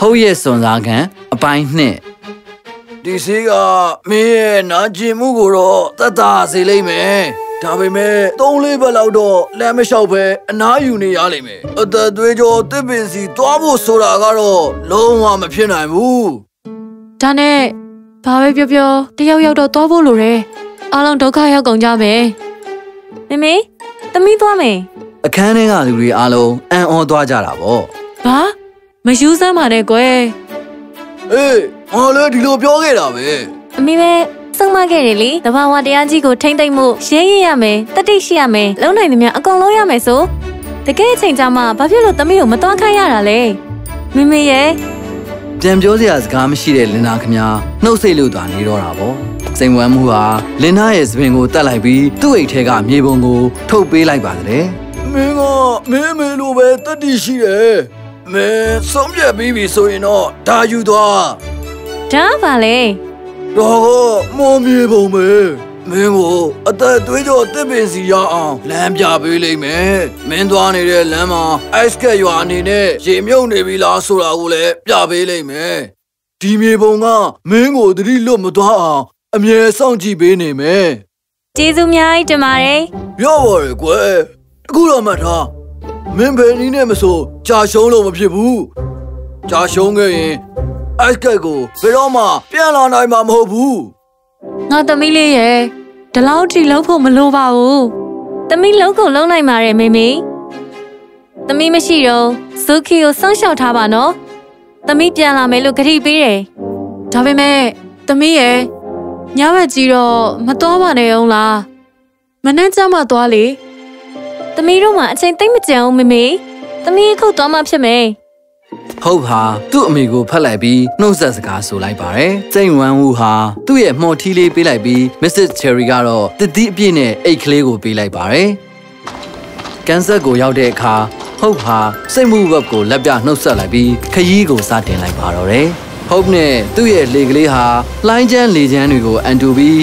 ဟုတ်ရဲ့စွန်စားခံအပိုင်းနှစ်ဒီဆေးကမင်းရဲ့နာကျင်မှုကိုတော့တတ်တာစေလိမ့်မယ်ဒါပေမဲ့သုံးလေးဘက်လောက်တော့လမ်းမလျှောက်ပဲအနားယူနေရလိမ့်မယ်အသက်သွေးကြောတစ်ပင်စီသွားဖို့ဆိုတာကတော့လုံးဝမဖြစ်နိုင်ဘူးဒါနဲ့ဘာပဲပြောပြောတယောက်ယောက်တော့သွားဖို့လိုတယ်အားလုံးဒုက္ခရောက်ကုန်ကြမယ်မမေသမီးသွားမယ်အခန်းထဲကလူတွေအားလုံးအံ့ဩသွားကြတာပေါ့ဘာ မယူစမ်းပါနဲ့ကွယ်အေးငါလည်းဒီလိုပြောခဲ့တာပဲအမေပဲဆုံးမခဲ့တယ်လေတဘာဝတရားကြီးကိုထိမ့်သိမ့်မှုရဲရရမယ်တတိရှိရမယ်လုံနိုင်သမျှအကုန်လုံးရမယ်ဆိုတကယ်အချိန်ကြမှာဘာဖြစ်လို့သမီးကိုမသွားခိုင်းရတာလဲမမေရဲ့ပြန်ပြောစရာစကားမရှိတဲ့လင်နာခင်ဗျာနှုတ်ဆိတ်လို့သာနေတော့တာပေါ့စိန်ဝမ်းမှုဟာလင်နာရဲ့သပင်ကိုတတ်လိုက်ပြီးသူ့အိတ်ထဲကမြေပုံကို ထုတ်ပေးလိုက်ပါတဲ့မင်းကမင်းမေလိုပဲတတိရှိတယ် မင်းဆုံးဖြတ်ပြီးပြီဆိုရင်တော့ဒါယူသွားဒါပါလေတော့ကမော်မြေပုံပဲမင်းကိုအသက်သွေးကြောတစ်ပင်စီရအောင်လမ်းပြပေးလိမ့်မယ်မင်းသွားနေတဲ့လမ်းမှာအိုက်စကက်ရွာအနေနဲ့ရေမြုပ်နေပြီလားဆိုတာကိုလည်းပြပေးလိမ့်မယ်ဒီမြေပုံကမင်းကိုသတိလွတ်မသွားအောင်အမြဲစောင့်ကြည့်ပေးနေမယ်ကျေးဇူးများကြီးတင်ပါတယ်ပြောပါရယ်ကွယ်အခုတော့မှတ်ထား မင်းဘယ်နည်းနဲ့မဆိုကြာရှုံးလို့မဖြစ်ဘူးကြာရှုံးခဲ့ရင်အိုက်ကက်ကိုဘယ်တော့မှပြန်လာနိုင်မှာမဟုတ်ဘူးငါသမီးလေးရဲ့ဒီလောက်ထိလုံးဖို့မလိုပါဘူးသမီးလုံးကုန်လုံးနိုင်ပါတယ်မေမေသမီးမရှိတော့ဇူကီကိုစောင့်ရှောက်ထားပါနော်သမီးပြန်လာမယ်လို့ဂရုပေးတယ်ဒါပေမဲ့သမီးရဲ့ညဘက်ကြီးတော့မတော်ပါနဲ့အောင်လားမနှမ်းကြမှာသွားလေ သမီးတို့မှအချိန်သိမ့်မကြံအောင်မေမေသမီးအခုသွားမှဖြစ်မယ်ဟုတ်ဟာသူ့အမေကိုဖတ်လိုက်ပြီးနှုတ်ဆက်စကားဆိုလိုက်ပါတယ်စိန်ဝမ်းမှုဟာသူ့ရဲ့မှော်ထီးလေးပေးလိုက်ပြီး Mrs. Cherry ကတော့တတိအပြည့်နဲ့အိတ်ကလေးကိုပေးလိုက်ပါတယ်ကန်ဆတ်ကိုရောက်တဲ့အခါဟုတ်ဟာစိတ်မှုဘက်ကိုလက်ပြနှုတ်ဆက်လိုက်ပြီးခရီးကိုစတင်လိုက်ပါတော့တယ်ဟုတ်နဲ့သူ့ရဲ့လေကလေးဟာလှိုင်းချမ်းလေချမ်းတွေကိုအန်တူပြီး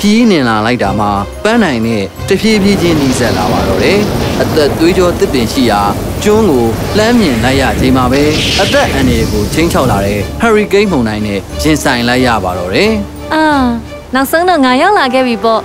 ခီးနင်လာလိုက်တာမှာပန်းနိုင်နဲ့တဖြည်းဖြည်းချင်းနှီးဆက်လာပါတော့တယ်အသက်သွေးကြောတစ်ပင်ရှိရာကျွန်းကိုလှမ်းမြင်လိုက်ရချိန်မှာပဲအသက်အန္တရာယ်ကိုချင်းချောက်လာတဲ့ Hurricane မုန်တိုင်းနဲ့ရင်ဆိုင်လိုက်ရပါတော့တယ်အာနောက်ဆုံးတော့ငါရောက်လာခဲ့ပြီပေါ့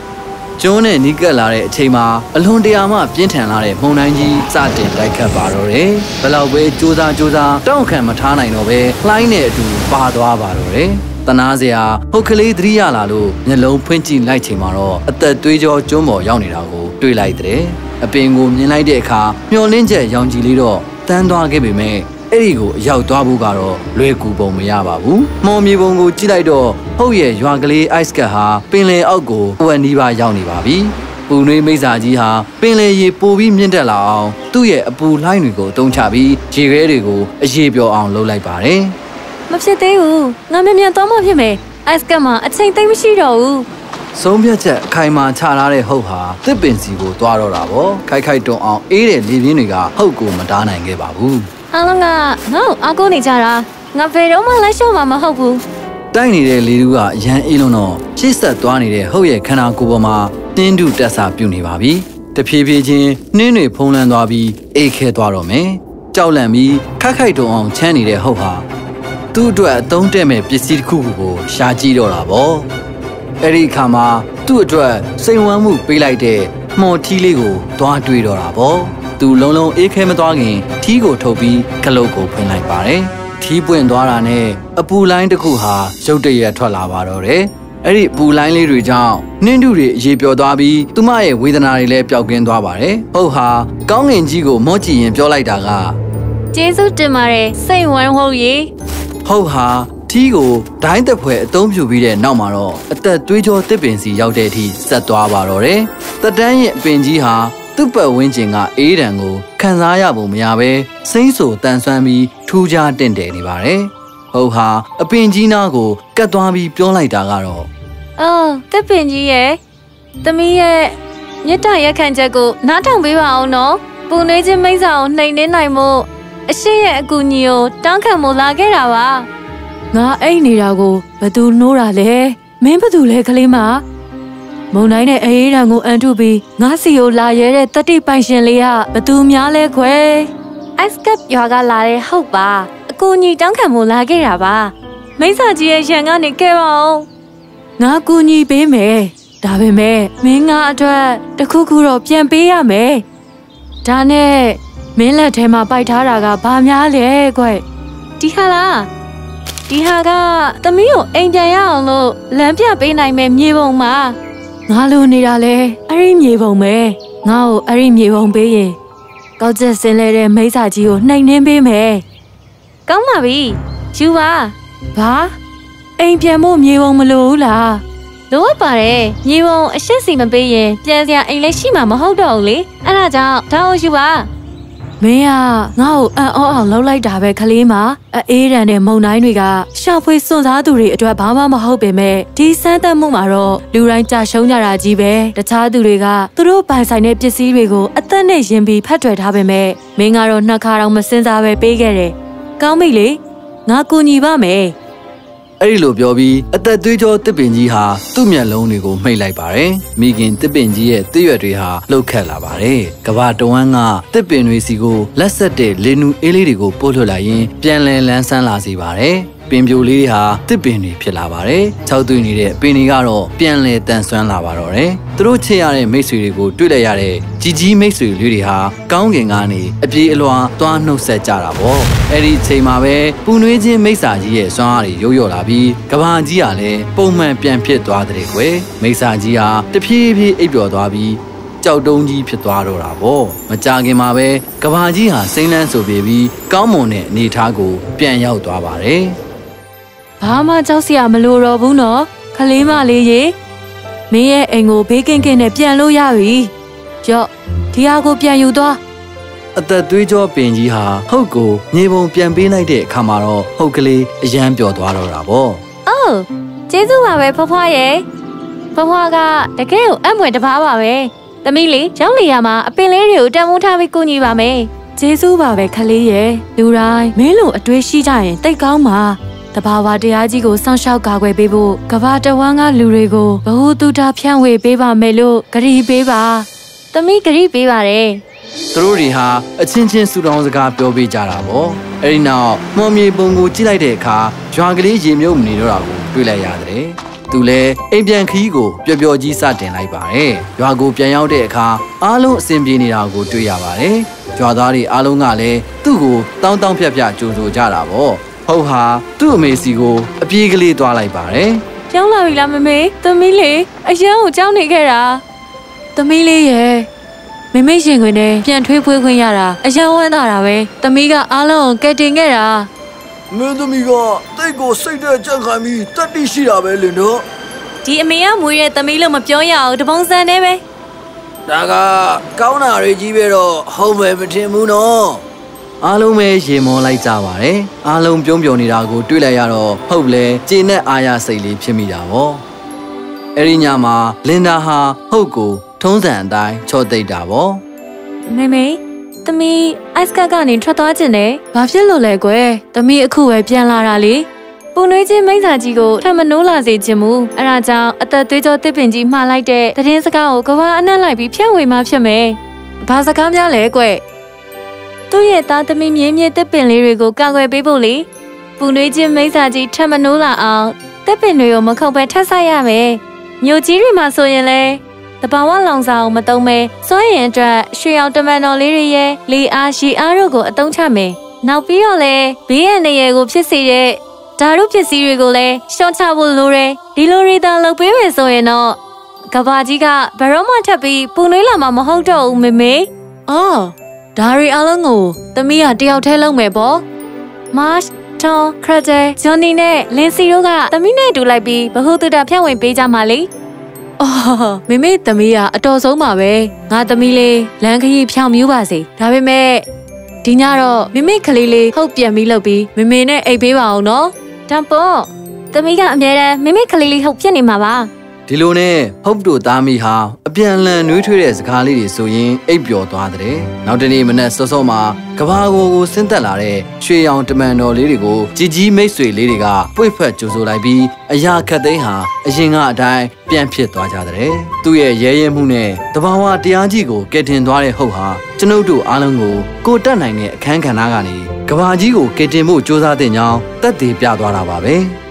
ကျွန်းနဲ့နီးကပ်လာတဲ့အချိန်မှာအလွန်တရာမှပြင်းထန်လာတဲ့မုန်တိုင်းကြီးစတင်တိုက်ခတ်ပါတော့တယ်။ဘလောက်ပဲစူးစမ်းစူးစမ်းတောင့်ခံမထားနိုင်တော့ပဲလှိုင်းနဲ့အတူပါသွားပါတော့တယ်။ တနာစရာဟုတ်ကလေးသတိရလာလို့မျက်လုံးဖွင့်ကြည့်လိုက်ချိန်မှာတော့အသက်သွေးကြောကျွန်းပေါ်ရောက်နေတာကိုတွေ့လိုက်တဲ့အပင်ကိုမြင်လိုက်တဲ့အခါမျောလင်းချက်ရောင်ကြီးလေးတော့တန်းသွားခဲ့ပေမဲ့အဲ့ဒီကိုအရောက်သွားဖို့ကတော့လွယ်ကူပုံမရပါဘူး။မော်မီပုံကိုကြည့်လိုက်တော့ဟုတ်ရဲ့ရွာကလေး ice cat ဟာပင်လယ်အောက်ကိုဝက်နီးပါးရောက်နေပါပြီ။ပူနွေးမိစ္ဆာကြီးဟာပင်လယ်ရေပိုပြီးမြင့်တက်လာအောင်သူ့ရဲ့အပူလှိုင်းတွေကိုအသုံးချပြီးရေခဲတွေကိုအရေးပြောအောင်လုပ်လိုက်ပါတယ်။ မဖြစ်သေးဘူးငါမြန်မြန်သွားမှဖြစ်မယ်အိုက်စကတ်မှာအချိန်သိမ့်မရှိတော့ဘူးဆုံးဖြတ်ချက်အခိုင်အမာချထားတဲ့ဟုတ်ဟာတစ်ပင်စီကိုသွားတော့တာပေါ့ခိုက်ခိုက်တွန်းအောင်အေးတဲ့လေပြင်းတွေကဟုတ်ကိုမတားနိုင်ခဲ့ပါဘူးအားလုံးကငါ့ကိုအားကိုးနေကြတာငါဘယ်တော့မှလိုက်လျှော့မှာမဟုတ်ဘူးတိုက်နေတဲ့လေတူကအရန်အေးလုံးတော့ရှေ့ဆက်သွားနေတဲ့ဟုတ်ရဲ့ခန္ဓာကိုယ်ပေါ်မှာနှင်းတူတက်ဆာပြုတ်နေပါပြီတဖြည်းဖြည်းချင်းနှင်းတွေဖုံးလန်းသွားပြီးအေးခဲသွားတော့မယ်ကြောက်လန့်ပြီးခက်ခိုက်တုံအောင်ချမ်းနေတဲ့ဟုတ်ဟာ သူ့အတွက်အသုံးတဲ့မဲ့ပစ္စည်းတစ်ခုခုကိုရှာကြည့်တော့တာပေါ့အဲ့ဒီအခါမှာသူ့အတွက်စိန်ဝမ်းမှုပေးလိုက်တဲ့မှော်ထီးလေးကိုသွားတွေ့တော့တာပေါ့သူလုံးလုံးအေးခဲမသွားခင်ထီးကိုထုတ်ပြီးကလုတ်ကိုဖွင့်လိုက်ပါတယ်ထီးပွင့်သွားတာနဲ့အပူလိုင်းတစ်ခုဟာရုတ်တရက်ထွက်လာပါတော့တယ်အဲ့ဒီပူလိုင်းလေးတွေကြောင့်နှင်းတူတွေအရေးပျော်သွားပြီးသူမရဲ့ဝေဒနာတွေလည်းပျောက်ကင်းသွားပါတယ်ဟုတ်ဟာကောင်းငင်ကြီးကိုမော့ကြည့်ရင်ပြောလိုက်တာကကျေးဇူးတင်ပါတယ်စိတ်ဝမ်းဟုတ်ရေ ဟုတ်ဟာထီးကိုဒိုင်းသက်ဖွဲအသုံးပြုပြီးတဲ့နောက်မှာတော့အသက်သွေးကြောတစ်ပင်စီရောက်တဲ့အထိဆက်သွားပါတော့တယ်။တတန်းရဲ့အပင်ကြီးဟာသူ့ပတ်ဝန်းကျင်ကအေးဒဏ်ကိုခံစားရပုံမရပဲစိမ့်ဆူတန်ဆွမ်းပြီးထူးခြားတင့်တယ်နေပါတယ်။ဟုတ်ဟာအပင်ကြီးနားကိုကတ်သွားပြီးပြောလိုက်တာကတော့အော်တက်ပင်ကြီးရဲ့သမီးရဲ့မြတ်တရက်ခံချက်ကိုနားထောင်ပေးပါအောင်နော်ပူနေခြင်းမိစ္ဆာကိုနှိမ်နှင်းနိုင်မှု အရှိရဲ့အကူအညီကိုတောင်းခံမို့လာခဲ့တာပါငါအိတ်နေတာကိုဘသူနှိုးတာလဲမင်းဘသူလဲကလေးမမုံတိုင်းနဲ့အေးရန်ကိုအန်တုပြီးငါစီကိုလာရဲတဲ့တတိပိုင်ရှင်လေးကဘသူများလဲခွဲ ice cap ရွာကလာတဲ့ဟုတ်ပါအကူကူညီတောင်းခံမှုလာခဲ့တာပါမိစ္ဆာကြီးရဲ့ရန်ကနေကဲပါအောင်ငါကူညီပေးမယ်ဒါပေမဲ့မင်းငါအတွက်တစ်ခုခုတော့ပြန်ပေးရမယ်ဒါနဲ့ မင်းလက်ထဲမှာပိုက်ထားတာကဘာများလဲကွဒီဟာလားဒီဟာကသမီးကိုအိမ်ပြန်ရအောင်လို့လမ်းပြပေးနိုင်မဲ့မြေပုံမှာငါလိုနေတာလဲအဲ့ဒီမြေပုံပဲငါ့ကိုအဲ့ဒီမြေပုံပေးရင်ကောက်ချက်စင်လဲတဲ့မိစ္ဆာကြီးကိုနှိမ်နှင်းပေးမယ်ကောင်းပါပြီယူပါဘာအိမ်ပြန်ဖို့မြေပုံမလိုဘူးလားလိုအပ်ပါတယ်မြေပုံအရှက်စီမပေးရင်ပြန်စရာအိမ်လည်းရှိမှာမဟုတ်တော့ဘူးလေအဲ့ဒါကြောင့်ဒါကိုယူပါ မင်းကငါ့ကိုအံ့ဩအောင်လှုပ်လိုက်တာပဲခလေးမအေးရန်တဲ့မုံတိုင်းတွေကရှာဖွေစွန့်စားသူတွေအတွက်ဘာမှမဟုတ်ပေမဲ့ဒီစမ်းသပ်မှုမှာတော့လူတိုင်းကြာရှုံးကြတာကြီးပဲတခြားသူတွေကသူတို့ပိုင်ဆိုင်တဲ့ပစ္စည်းတွေကိုအသက်နဲ့ယင်ပြီးဖတ်ထွယ်ထားပေမဲ့မင်းကတော့နှစ်ခါတော့မစင်စားပဲပေးခဲ့တယ်ကောင်းပြီလေငါကူညီပါမယ် အဲ့ဒီလိုပြောပြီးအသက်သွေးကြောတစ်ပင်ကြီးဟာသူ့မျက်လုံးတွေကိုမှိတ်လိုက်ပါတယ်။မိခင်တစ်ပင်ကြီးရဲ့တစ်ရွက်တွေဟာလှုပ်ခတ်လာပါတယ်။ကဘာတဝန်းကတစ်ပင်တွေစီကိုလက်ဆက်တဲ့လေနူအေးလေးတွေကိုပို့လွှတ်လိုက်ရင်ပြန်လည်လန်းဆန်းလာစေပါတယ်။ ပင်ပြိုလေးတွေဟာတစ်ပင်တွေဖြစ်လာပါတယ်။ခြောက်သွေးနေတဲ့ပင်တွေကတော့ပြန်လည်တန်ဆွမ်းလာပါတော့တယ်။သူတို့ချစ်ရတဲ့မိတ်ဆွေတွေကိုတွေ့လိုက်ရတဲ့ကြီးကြီးမိတ်ဆွေလေးတွေဟာကောင်းကင်ကနေအပြေးအလွှာသွားနှုတ်ဆက်ကြတာပေါ့။အဲ့ဒီအချိန်မှာပဲပူနွေးခြင်းမိစ္ဆာကြီးရဲ့စွမ်းအားတွေရုပ်ရော့လာပြီးကဘာကြီးကလည်းပုံမှန်ပြန်ဖြစ်သွားတဲ့ကွယ်။မိစ္ဆာကြီးဟာတဖြည်းဖြည်းအိပ်ပျော်သွားပြီးကြောက်တုံးကြီးဖြစ်သွားတော့တာပေါ့မကြခင်မှာပဲကဘာကြီးဟာစိမ့်လန်းဆိုပြေပြီးကောင်းမွန်တဲ့အနေအထားကိုပြန်ရောက်သွားပါတယ် ဘာမှကြောက်စရာမလိုတော့ဘူးနော်ခလေးမလေးရေမင်းရဲ့အိမ်ကိုဘေးကင်းကင်းနဲ့ပြန်လို့ရပြီကြော့ဒီဟာကိုပြန်ယူသွားအသက်သွေးကြောပင်ကြီးဟာဟုတ်ကိုမြေပုံပြန်ပေးလိုက်တဲ့အခါမှာတော့ဟုတ်ကလေးအယမ်းပျော်သွားတော့တာပေါ့အိုးကျေးဇူးပါပဲဖွားဖွားရဲ့ဖွားဖွားကတကယ်ကိုအံ့ဖွယ်တစ်ပါးပါပဲသမီးလေးရောက်လေရမှာအပင်လေးတွေကိုတန်ဖိုးထားပြီးကူညီပါမယ်ကျေးဇူးပါပဲခလေးရဲ့လူတိုင်းမင်းလိုအတွေ့ရှိကြရင်တိတ်ကောင်းပါ တဘာဝတရားကြီးကိုစောင့်ရှောက်ကာကွယ်ပေးဖို့ကဘာတဝန်းကလူတွေကိုဘ ഹു တုတာဖြန့်ဝေပေးပါမယ်လို့ဂရီပေးပါသမီးဂရိပေးပါတယ်သူတို့တွေဟာအချင်းချင်းဆူတောင်းစကားပြောပေးကြတာပေါ့အဲဒီနောက်မော်မြေပုံကိုကြည့်လိုက်တဲ့အခါရွာကလေးရေမြုပ်မနေတော့တာကိုတွေ့လိုက်ရတယ်သူလည်းအိမ်ပြန်ခီးကိုပျော်ပျော်ကြီးစတင်လိုက်ပါတယ်။ရွာကိုပြန်ရောက်တဲ့အခါအားလုံးအဆင်ပြေနေတာကိုတွေ့ရပါတယ်။ရွာသားတွေအားလုံးကလည်းသူ့ကိုတောင်းတောင်းဖြတ်ဖြတ်ကြိုဆိုကြတာပေါ့။ ဟုတ်ဟာသူ့အမေစီကိုအပြေးကလေးသွားလိုက်ပါတယ်။ရောက်လာပြီလားမမေသမီးလေးအရန်ကိုကြောက်နေခဲ့တာသမီးလေးရဲ့မမေရှင်ခွင်နဲ့ပြန်ထွေးဖွေးခွင့်ရတာအယံဝမ်းသာတာပဲသမီးကအားလုံးကိုကယ်တင်ခဲ့တာမင်းသမီးကတိတ်ကိုစိတ်တဲ့ကြက်ခံပြီးတတိရှိတာပဲလင်တို့ဒီအမေကမွေးတဲ့သမီးလို့မပြောရအောင်တပုံစံနဲ့ပဲဒါကကောင်းတာတွေကြီးပဲတော့ဟုတ်မယ်မထင်ဘူးနော် အားလုံးပဲရေမောလိုက်ကြပါတယ်အားလုံးပြုံးပြုံနေတာကိုတွေ့လိုက်ရတော့ဟုတ်လေကျေနပ်အားရစိတ်လေးဖြစ်မိတာပေါ့အဲ့ဒီညမှာလင်ဒါဟာဟုတ်ကိုထုံးစံအတိုင်းချော့သိပ်တာပေါ့မေမေသမီးအိုက်စကတ်ကနေထွက်သွားခြင်းနဲ့ဘာဖြစ်လို့လဲကွယ်သမီးအခုပဲပြန်လာတာလေပူနွေးချင်းမိစ္ဆာကြီးကိုထပ်မနိုးလာစေခြင်းမူအဲဒါကြောင့်အသက်သွေးကြောတစ်ပင်ကြီးမှားလိုက်တဲ့သတင်းစကားကိုကဘာအနှံ့လိုက်ပြီးဖြန့်ဝေမှဖြစ်မယ်ဘာစကားများလဲကွယ် သူ့ရဲ့သားသမီးမြင်းမြင့်တစ်ပင်လေးတွေကိုကာကွယ်ပေးဖို့လေပူနွေးချင်းမိစ္ဆာကြီးထပ်မနိုးလာအောင်တစ်ပင်တွေကိုမခုတ်ပဲထပ်ဆိုင်ရမယ်မြို့ကြီးတွေမှာဆိုရင်လေတဘာဝလောင်စာကိုမတုံးမဲစွန့်ရင်အတွက်ရွှေအောင်တမန်တော်လေးတွေရဲ့လေအားရှည်အားတို့ကိုအသုံးချမယ်နောက်ပြီးတော့လေဘေးရန်နေရကိုဖြစ်စေတဲ့ဓာတုပစ္စည်းတွေကိုလည်းရှော့ချဖို့လိုတယ်ဒီလိုတွေသာလုပ်ပေးမယ်ဆိုရင်တော့ကဘာကြီးကဘယ်တော့မှထပ်ပြီးပူနွေးလာမှာမဟုတ်တော့ဘူးမေမေအော် ဒါရီအားလုံးကိုသမီးကတယောက်တည်းလုပ်မယ်ပေါ့မတ်ထွန်ခရဂျယ်ဂျွန်နီနဲ့လင်စီတို့ကသမီးနဲ့တူလိုက်ပြီးဘ ഹു တုတဖြန့်ဝင်ပေးကြမှာလေအော်မေမေသမီးကအတော်ဆုံးပါပဲငါသမီးလေးလမ်းခရီးဖြောင်မြူးပါစေဒါပေမဲ့ဒီညတော့မေမေကလေးလေးဟုတ်ပြန်ပြီးလုပ်ပြီးမေမေနဲ့အိတ်ပေးပါအောင်နော်တမ်ပေါ့သမီးကအမြဲတမ်းမိမိကလေးလေးဟုတ်ဖြစ်နေမှာပါ ဒီ ဒီလိုနဲ့ဟုတ်တို့သားမိဟာအပြန်လန်နှွေးထွေးတဲ့စကားလေးတွေဆိုရင်အိပ်ပျော်သွားတဲ့နောက်တနေ့မနက်စောစောမှာကဘာကိုကိုဆင်းသက်လာတဲ့ရွှေရောင်တမန်တော်လေးတွေကိုជីကြီးမိတ်ဆွေလေးတွေကပွေဖက်ကြိုဆိုလိုက်ပြီးအရာခတ်သိမ်းဟာအရင်ကအတိုင်းပြန်ဖြစ်သွားကြတဲ့သူ့ရဲ့ရဲရဲမှုနဲ့တဘာဝတရားကြီးကိုကယ်တင်သွားတဲ့ဟုတ်ဟာကျွန်ုပ်တို့အားလုံးကိုကိုတက်နိုင်တဲ့အခန်းကဏ္ဍကနေကဘာကြီးကိုကယ်တင်ဖို့စ조사တဲ့ကြောင်းတက်တည်ပြသွားတာပါပဲ။